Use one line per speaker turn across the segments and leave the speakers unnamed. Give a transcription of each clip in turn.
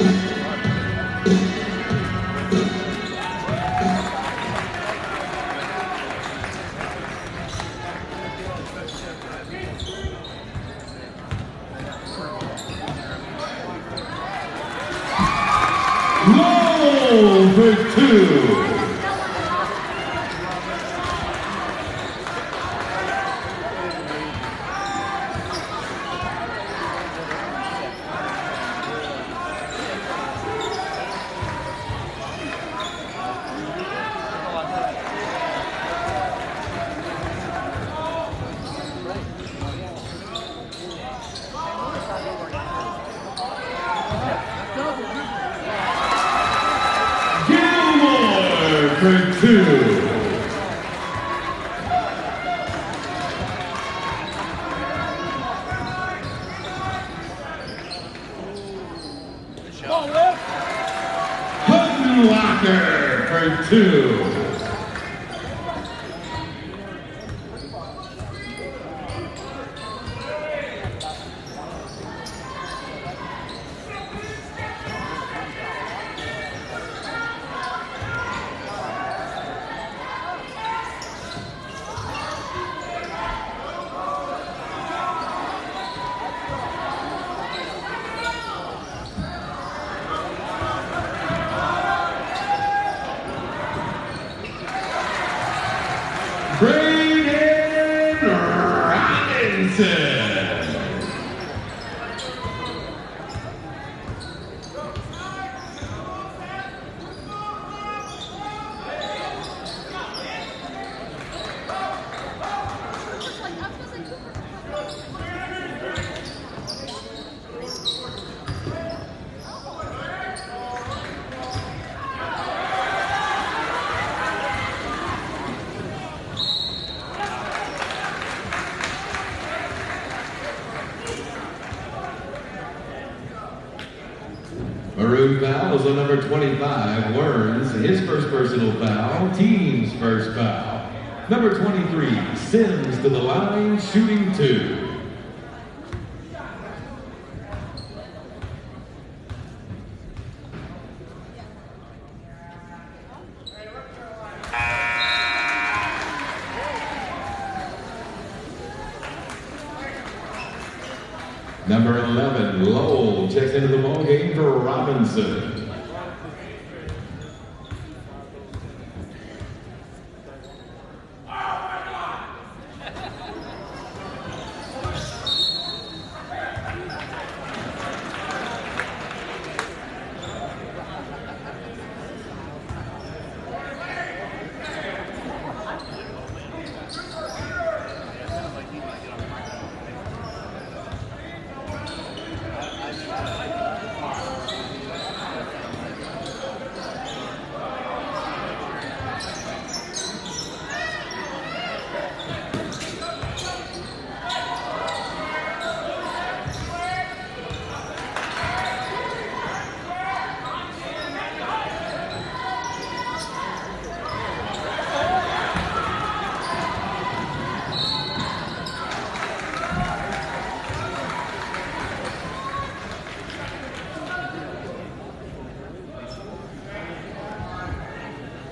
Low On number 25, learns his first personal foul, team's first foul. Number 23, Sims to the line, shooting two. Number 11, Lowell checks into the ball game for Robinson.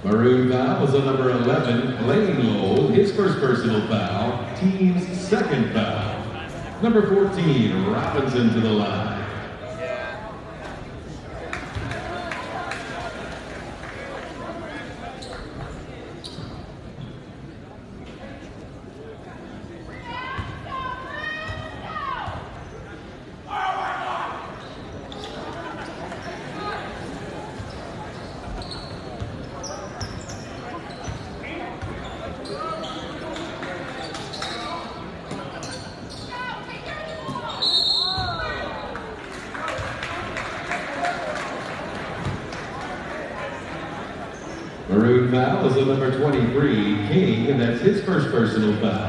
Maroon foul is on number 11, Lane Lowell, his first personal foul, team's second foul. Number 14, Robinson to the line. Maroon foul is on number 23, King, and that's his first personal foul,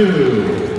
Brasil.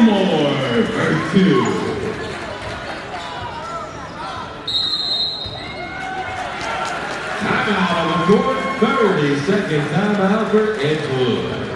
Seymour for two. Timeout on the court, 30 second timeout for Edgewood.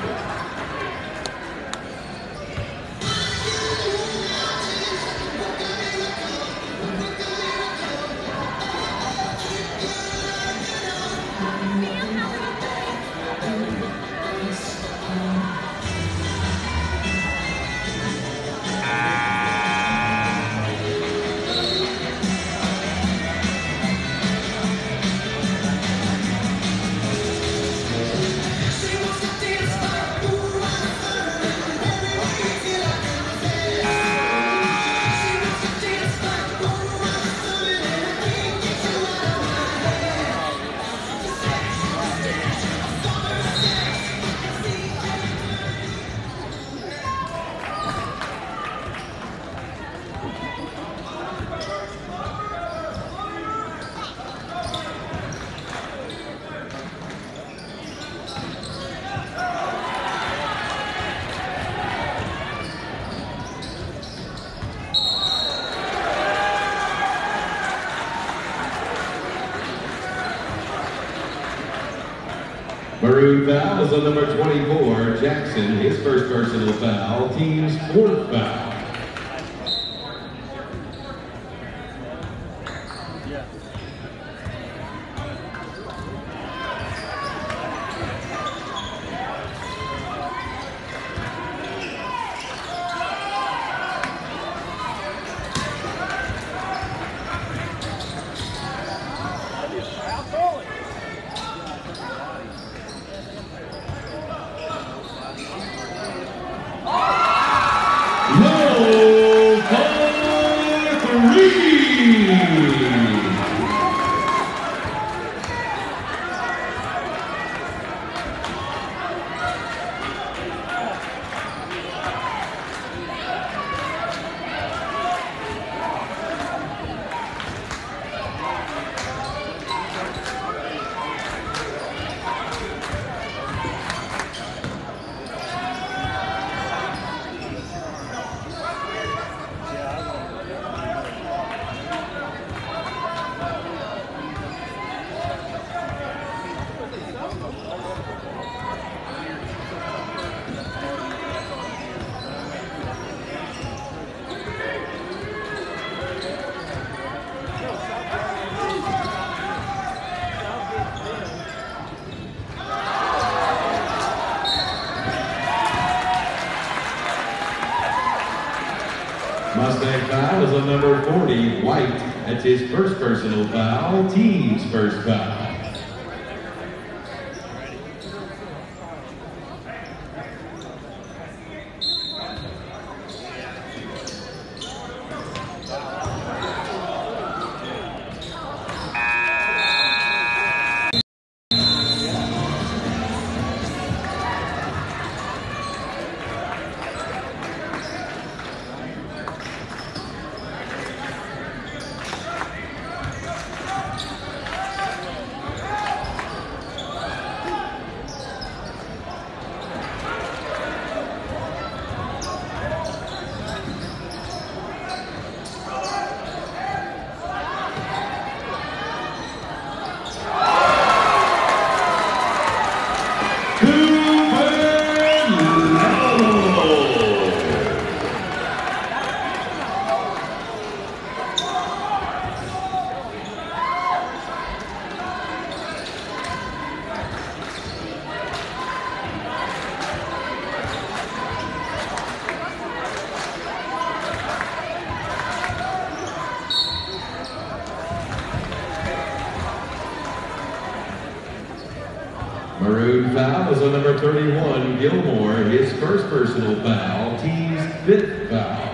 Number 31, Gilmore. His first personal foul, team's fifth foul.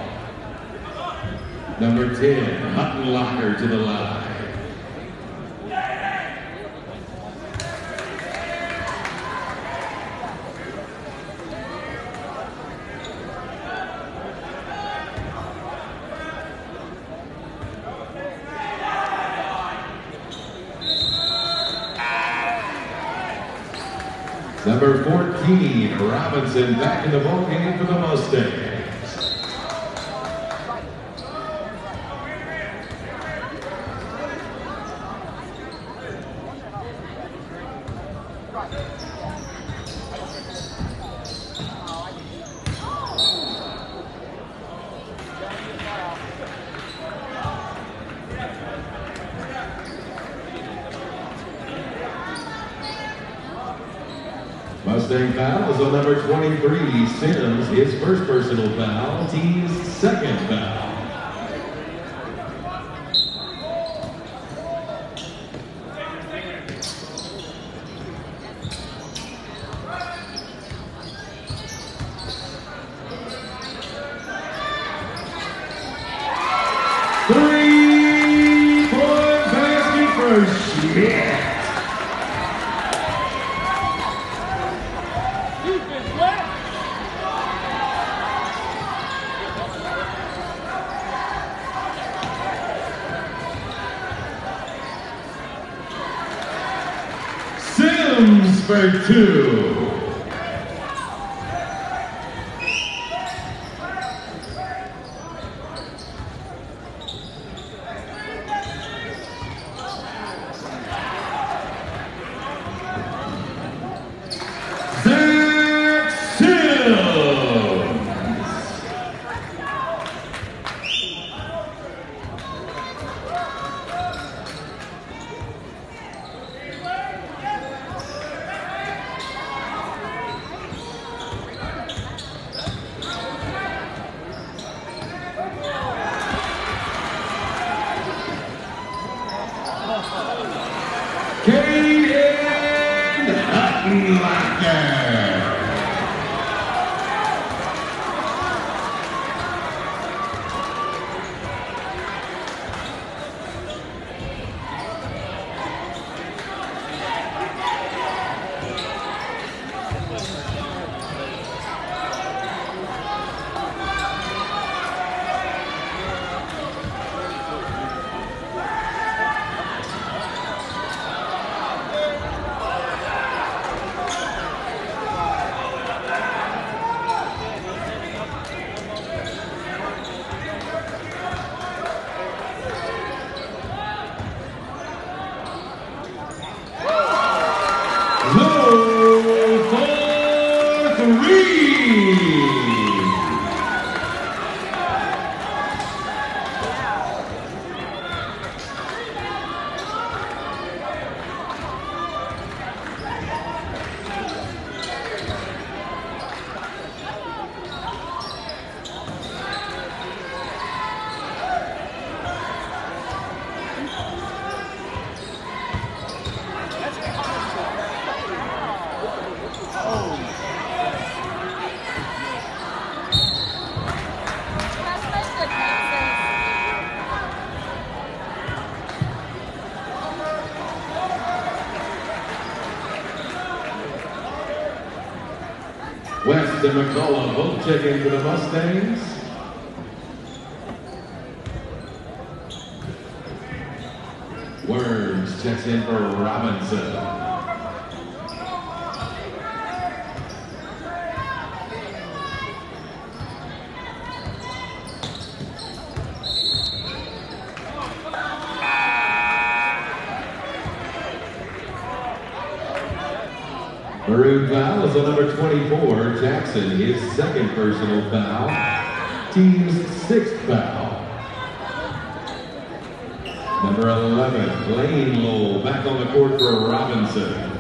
Number 10, Hutton Locker to the line. Number 14, Robinson back in the ball game for the Mustangs. Mustang foul is on number 23, Sims. His first personal foul, team's second foul. Three-point basket for Schmidt. For two. And McCullough both check in for the Mustangs. Worms checks in for Robinson. Maroon foul is on number 24, Jackson, his second personal foul. Team's sixth foul. Number 11, Lane Lowell, back on the court for Robinson.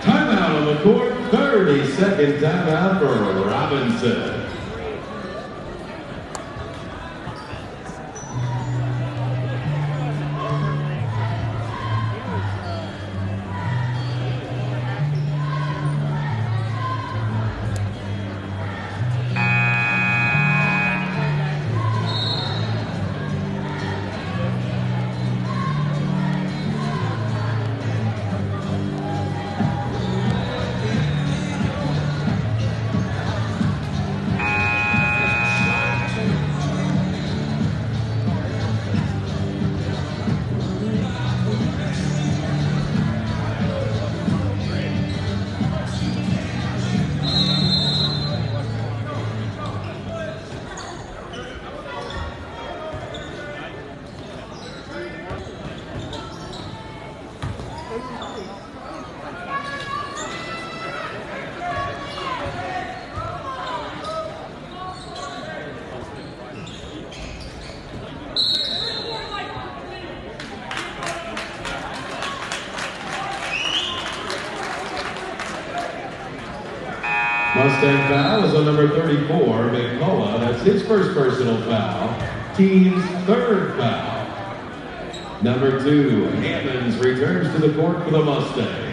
Timeout on the court, 30 second timeout for Robinson. Mustang foul is on number 34, McCullough. That's his first personal foul. Team's third foul. Number two, Hammonds returns to the court for the Mustangs.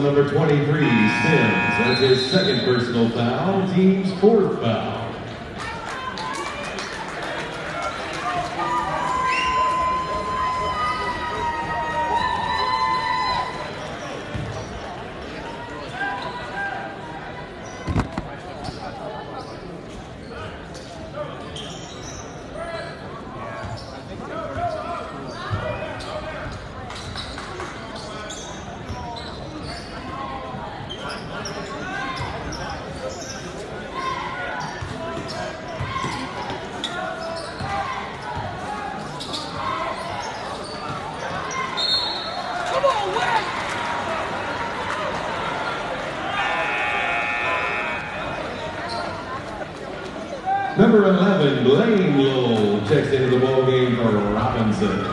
number 23, Sims. That's his second personal foul, team's fourth foul. the
ball
game for Robinson.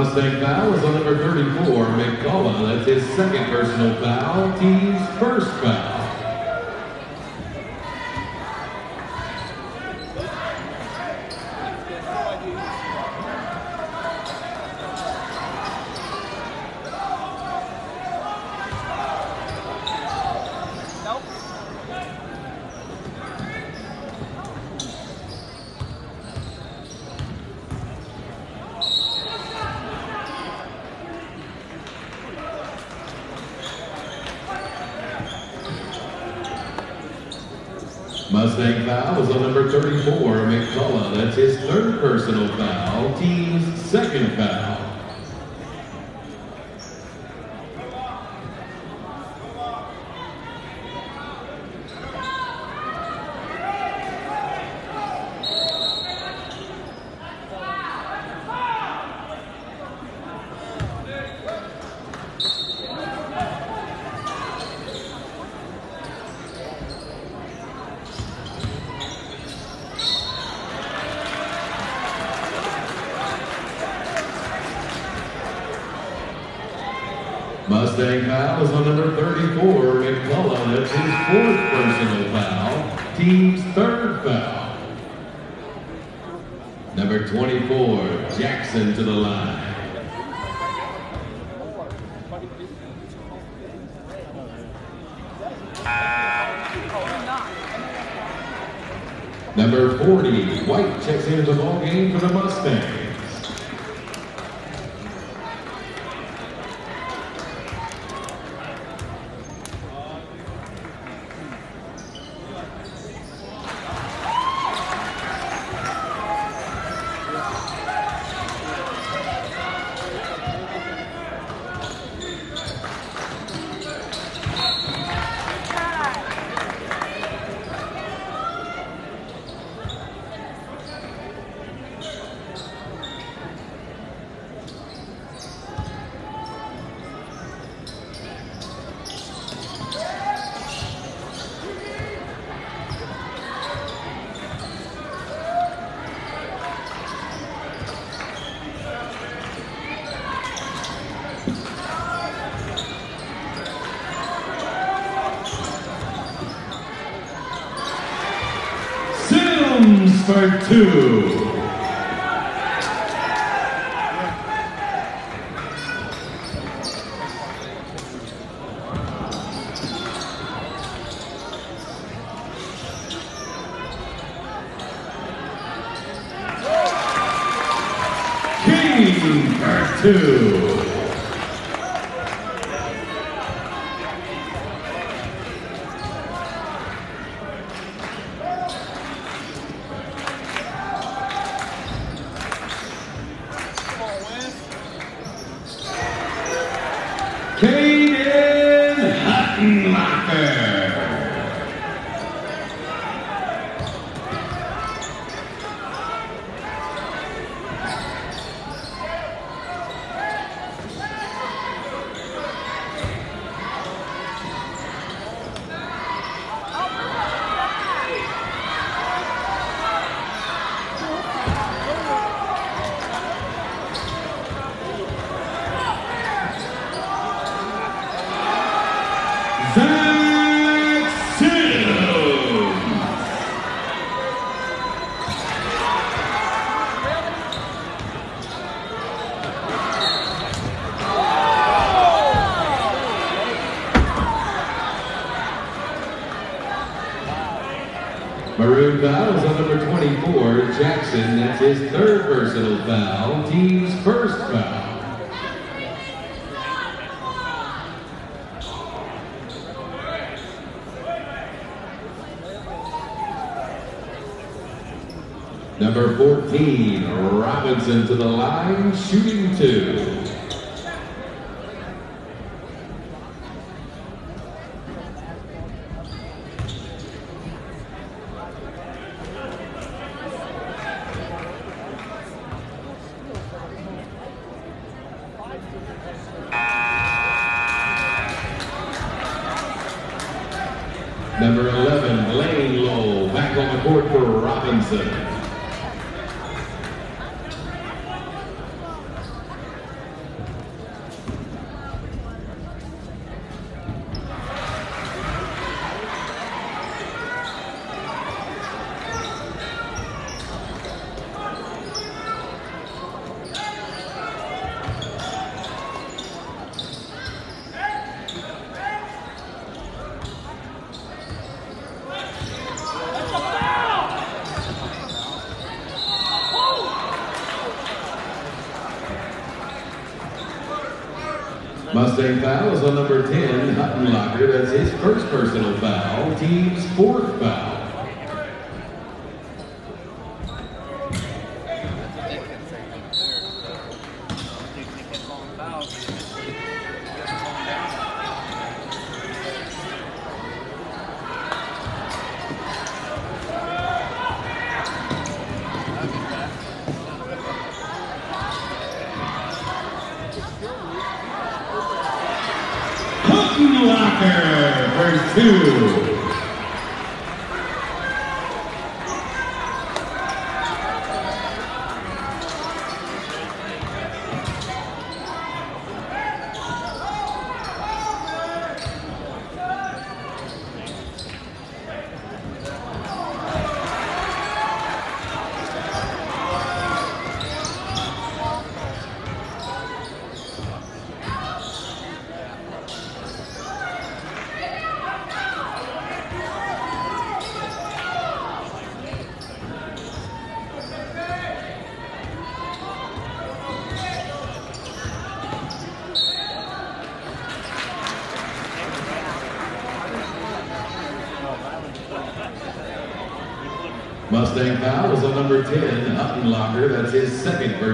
Mustang foul is on number 34, McCullough. That's his second personal foul, team's first foul. Mustang foul is on number 34, McCullough. That's his third personal foul, team's second foul. For two. King for two. Caden Huttenlocker. Zach Sims. Maroon foul is on number 20, 24, Jackson, that's his third personal foul, team's first foul. Number 14, Robinson to the line, shooting two. 32.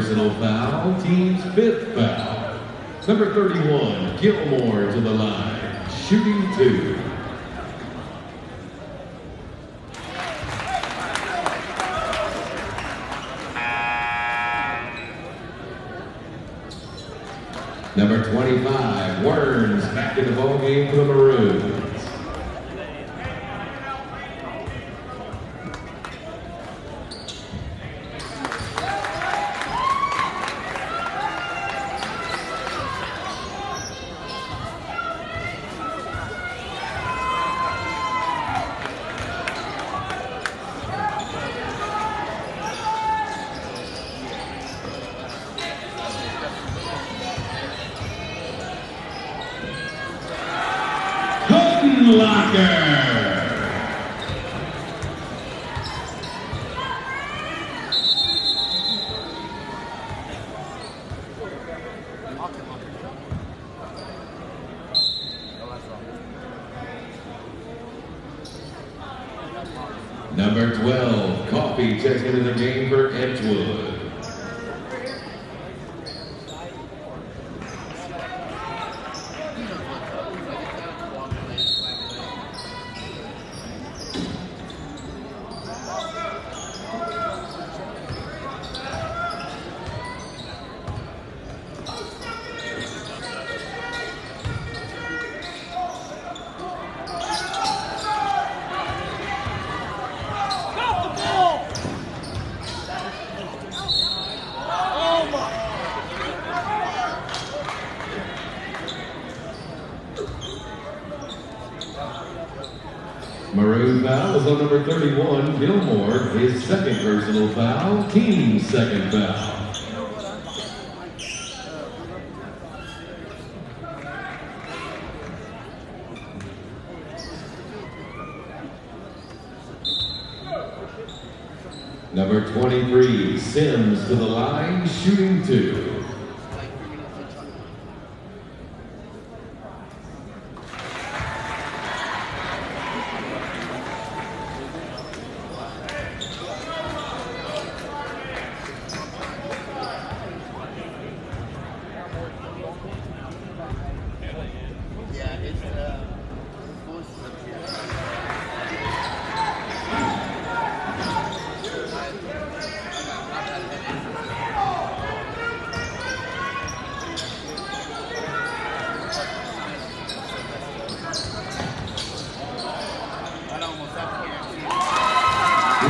Personal foul, team's fifth foul. Number 31, Gilmore to the line, shooting two. Number 25, Werns back in the ball game for the. Locker. Number 12, Coffee checking in the game for Edgewood.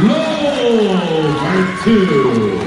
low by two.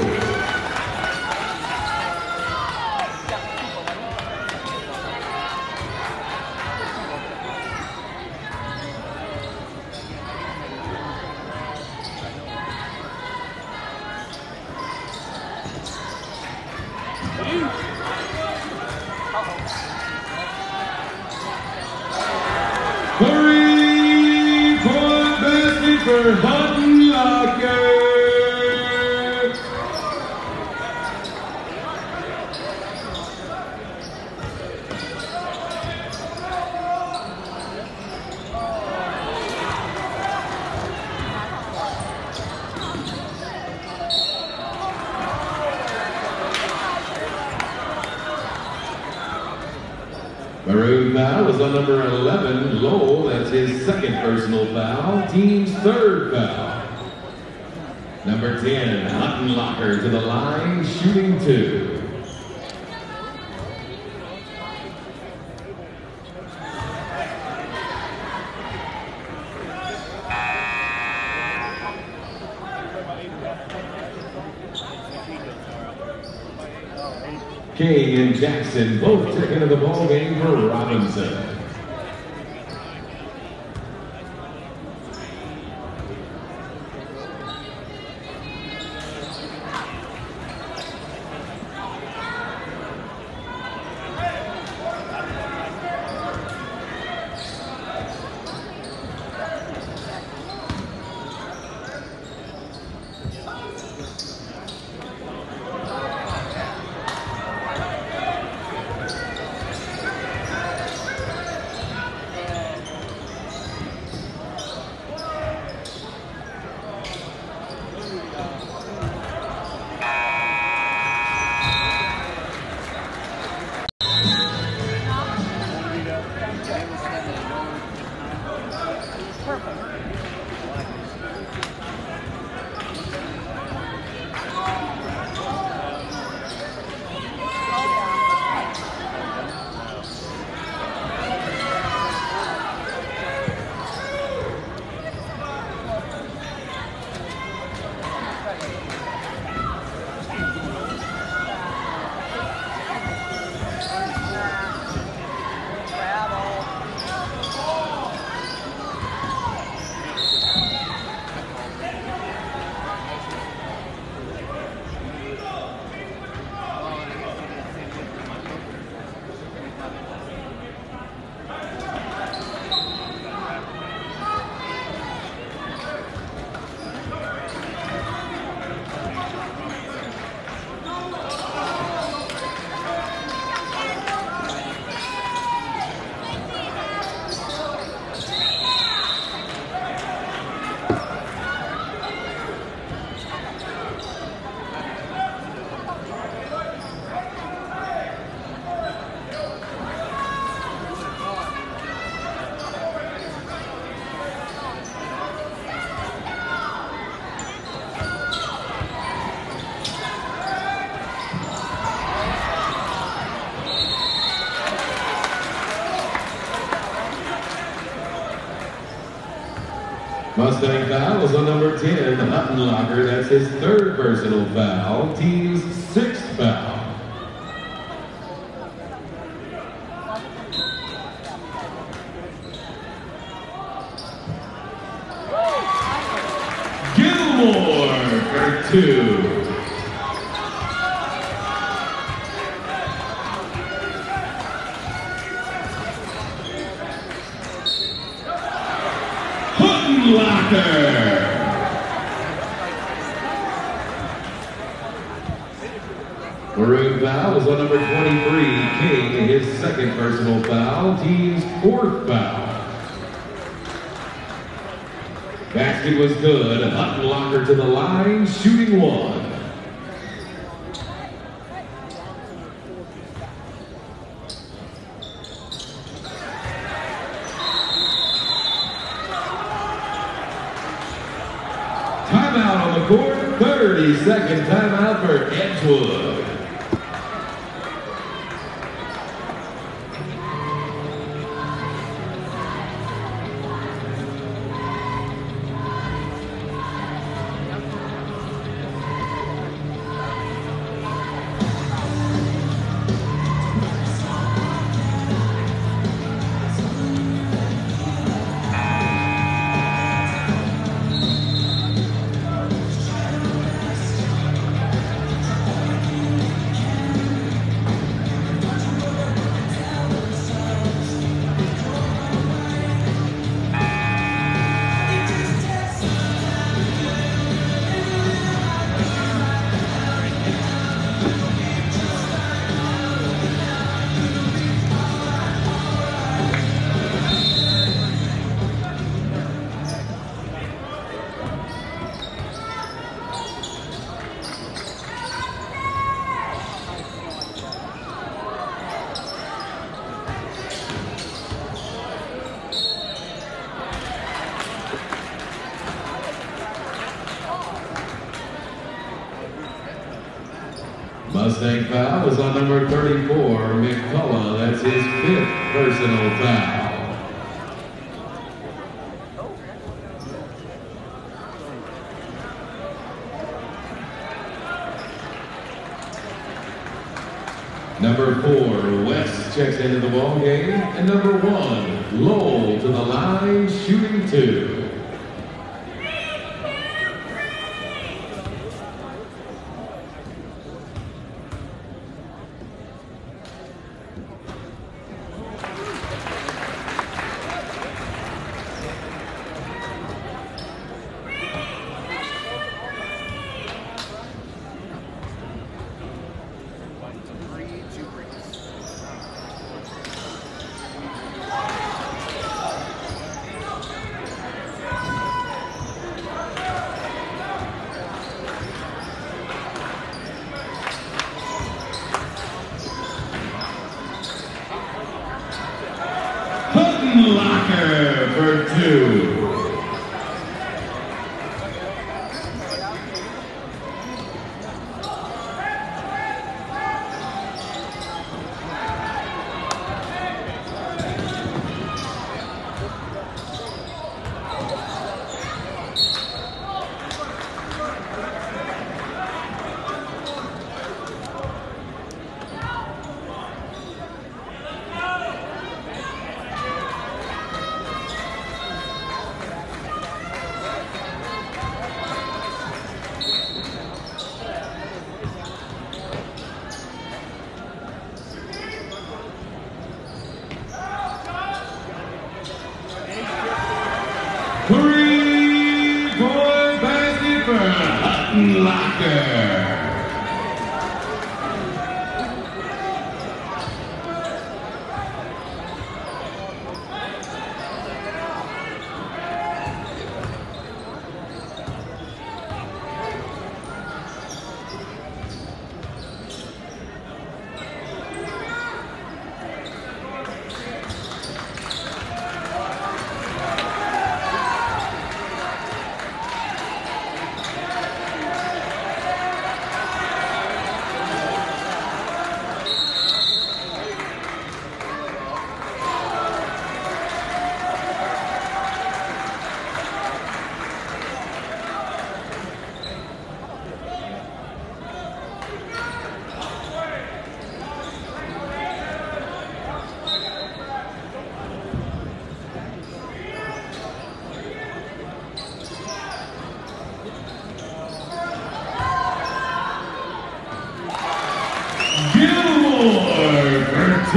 Mustang foul is on number 10, Huttenlocker. That's his third personal foul, team's sixth foul. Second timeout for Edgewood. 34, McCullough. That's his fifth personal foul. Number four, West checks into the ball game. And number one, Lowell to the line, shooting two.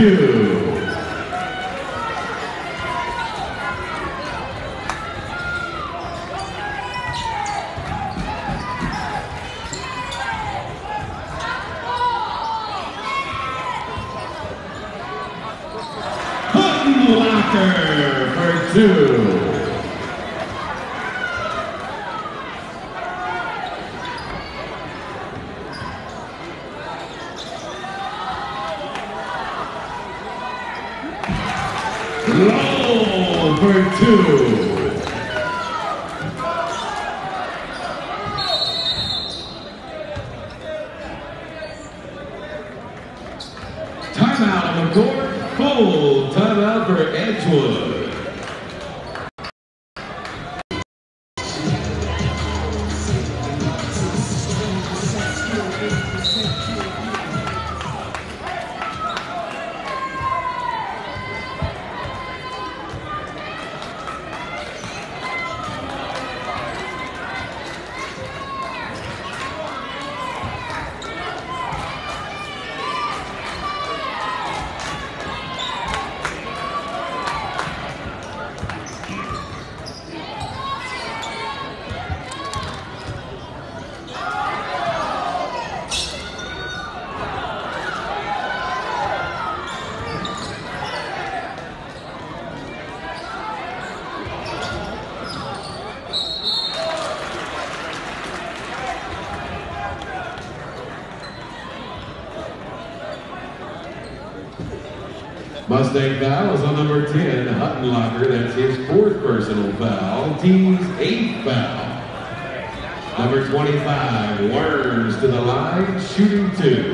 two. Cotton two. Mustang foul on number 10, Huttenlocker. That's his fourth personal foul. Team's eighth foul. Number 25, Worms to the line, shooting two.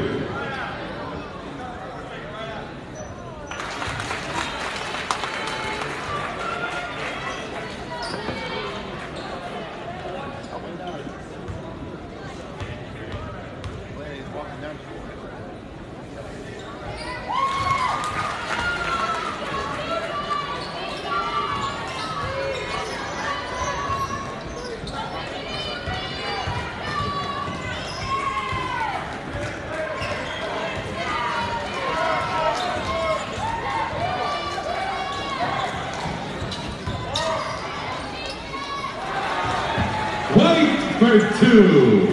Two.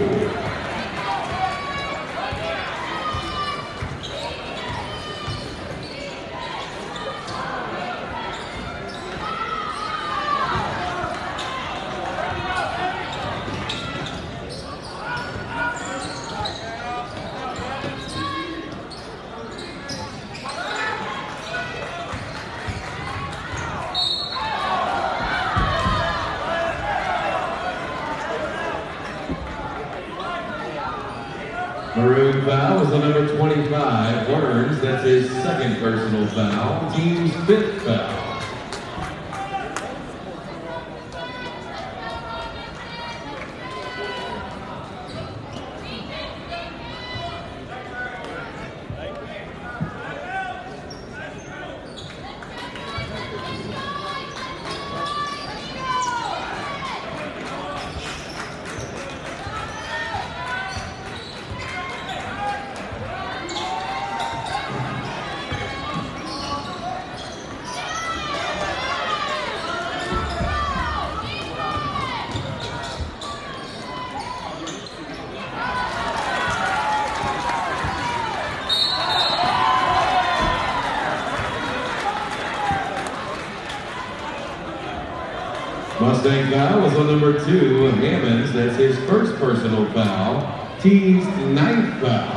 Maroon foul is the number 25, Worms. That's his second personal foul. Team's fifth foul. Mustang foul is on number two, Hammonds. That's his first personal foul. Team's ninth foul.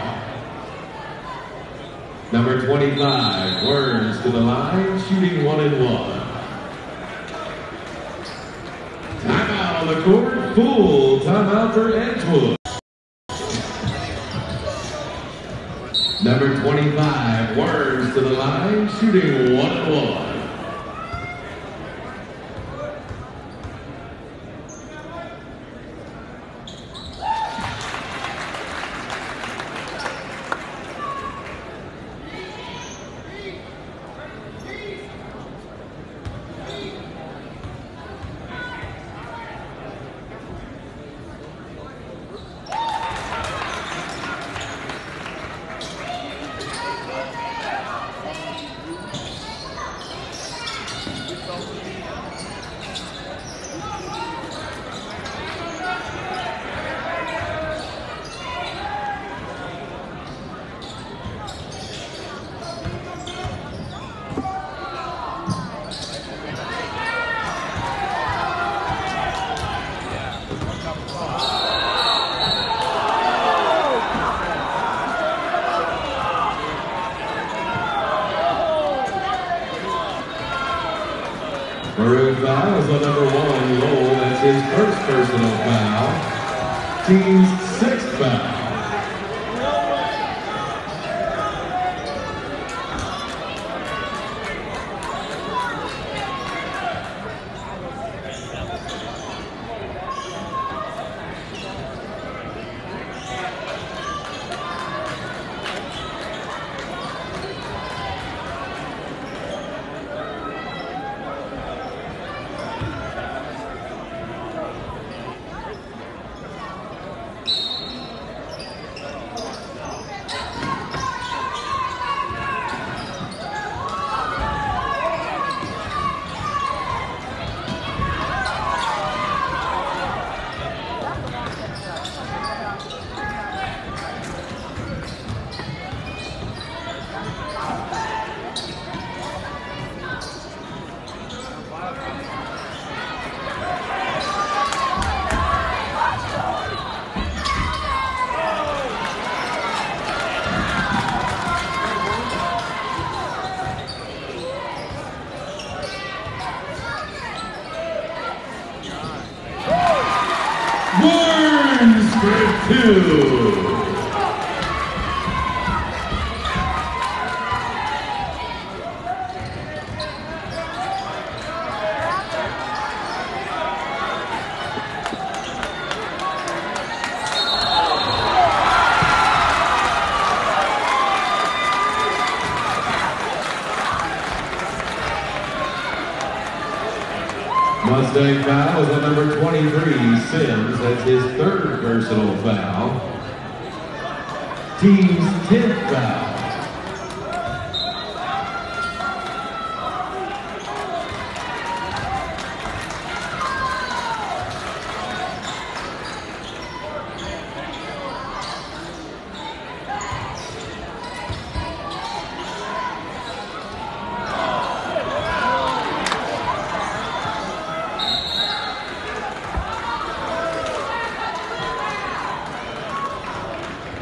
Number 25, Worms to the line, shooting one and one. Timeout on the court, full timeout for Edgewood. Number 25, Worms to the line, shooting one and one.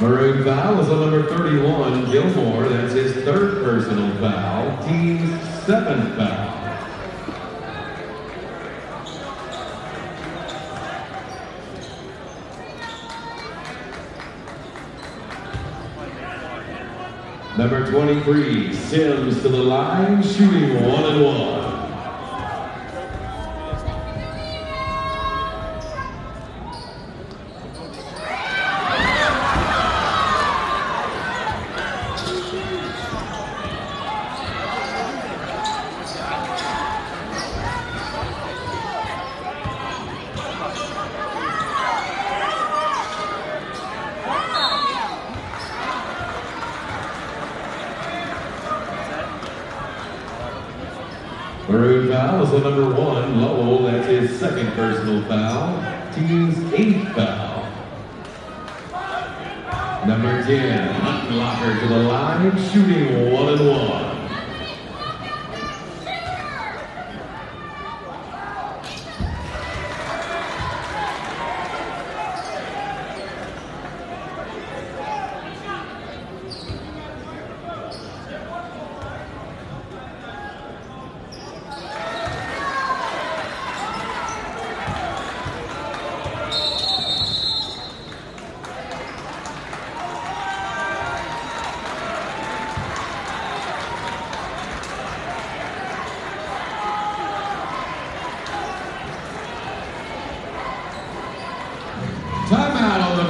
Maroon foul is on number 31, Gilmore. That's his third personal foul. Team's seventh foul. Number 23, Sims to the line, shooting one and one. Maroon foul is on number one, Lowell. That's his second personal foul. Team's eighth foul. Number 10, Huttenlocker to the line, shooting one and one.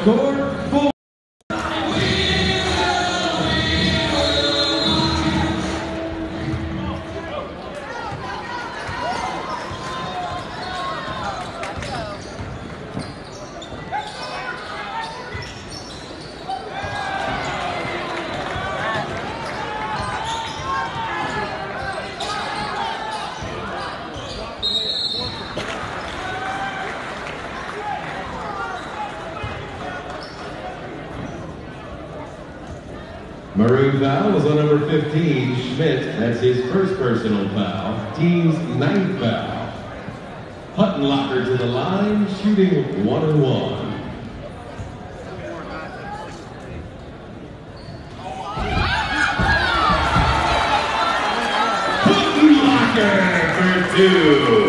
Timeout on the court. Full Maroon foul is on number 15, Schmidt. That's his first personal foul. Team's ninth foul. Huttenlocker to the line, shooting one and one. Huttenlocker for two.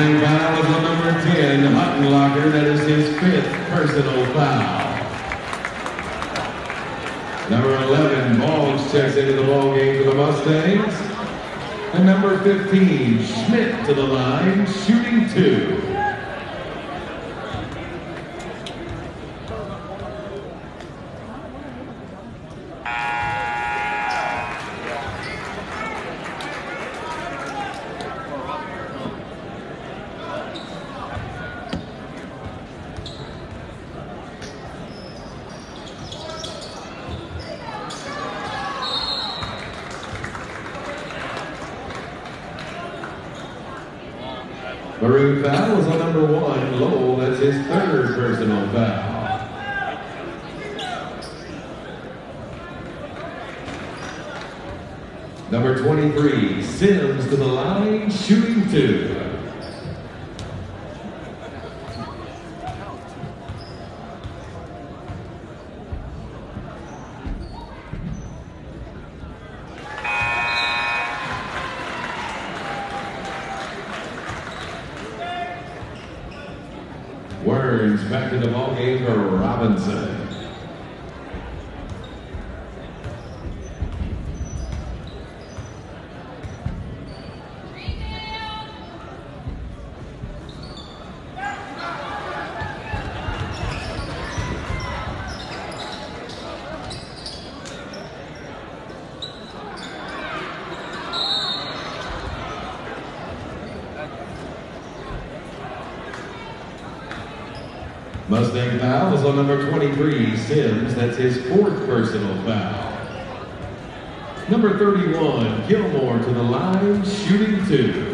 Mustang foul on number 10, Huttenlocker. That is his fifth personal foul. Number 11, Boggs checks into the ball game for the Mustangs. And number 15, Schmidt to the line, shooting two. Maroon foul is on number one, Lowell. That's his third personal foul. Number 23, Sims to the line, shooting two. Words back to the ball game for Robinson. Mustang foul is number 23, Sims. That's his fourth personal foul. Number 31, Gilmore to the line, shooting two.